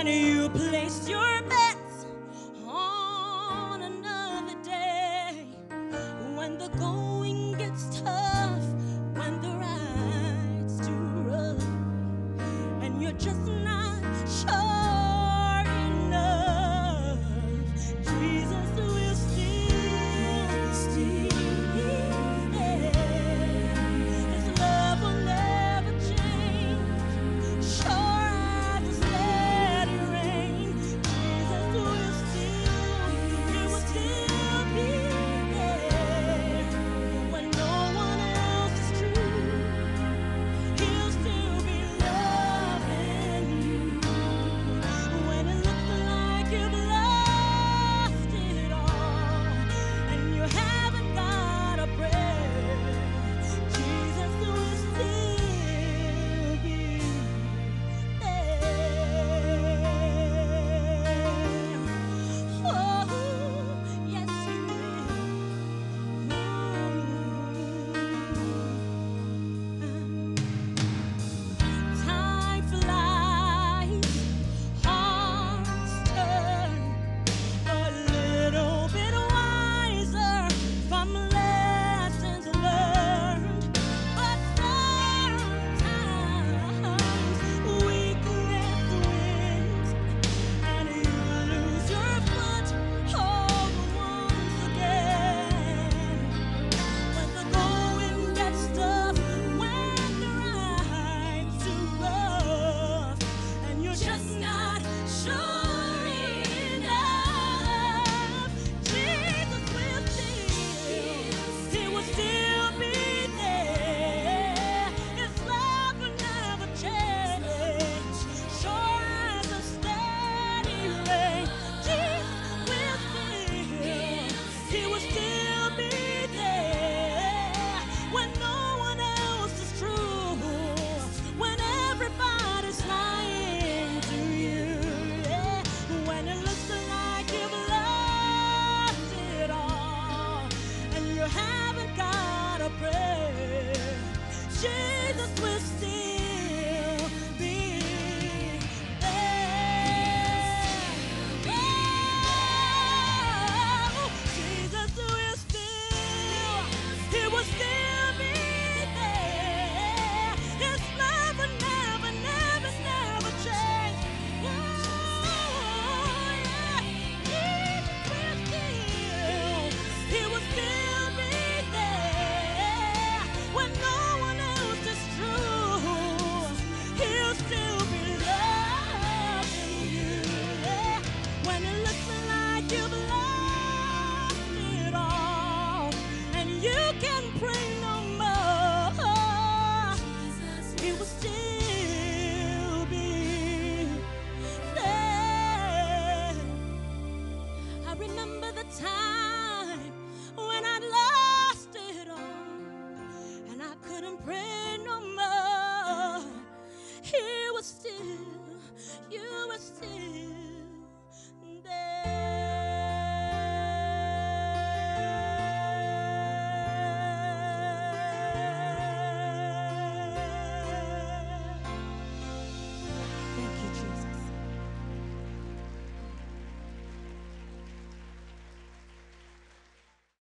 and you placed your remember the time.